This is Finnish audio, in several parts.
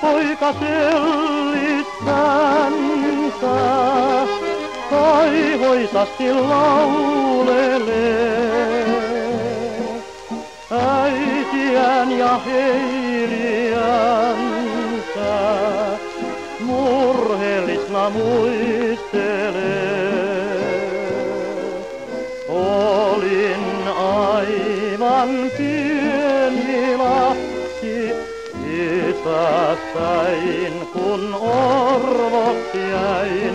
poika sellistänsä, kaihoisasti laulelee. Äitiään ja heiliänsä murheellisna muistelee. Olin aivan pieni isästäin kun orvoksi jäin.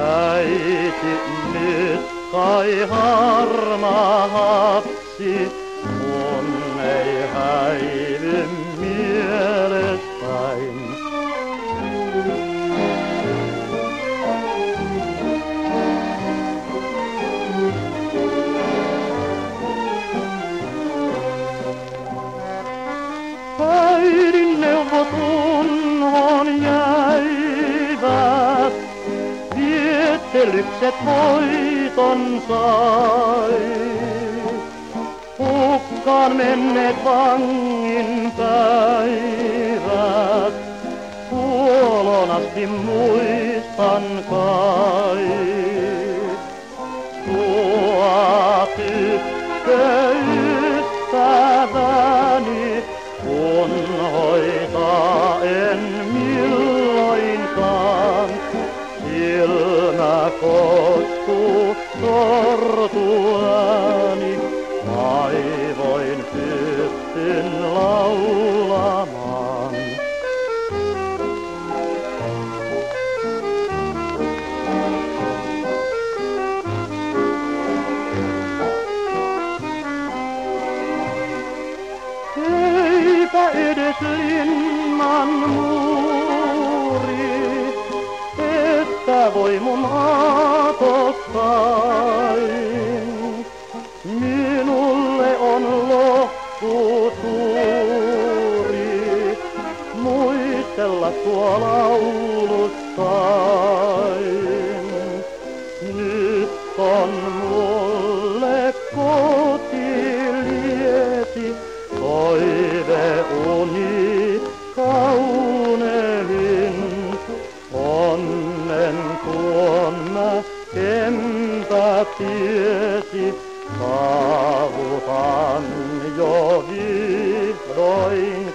Äiti nyt kai harmaa hapsi, viettelykset voiton sai. Hukkaan menneet vangin päivät, kuolon asti muistan kai. Sua sortuani, aivoin pystyn laulamaan. Eipä edes linnan muuri, että voi mun aatostain. katsella tuo laulussain. Nyt on mulle koti kotilieti, toive uni kaunelin. Onnen tuonna kentä tiesi, saavutan jo vihdoin.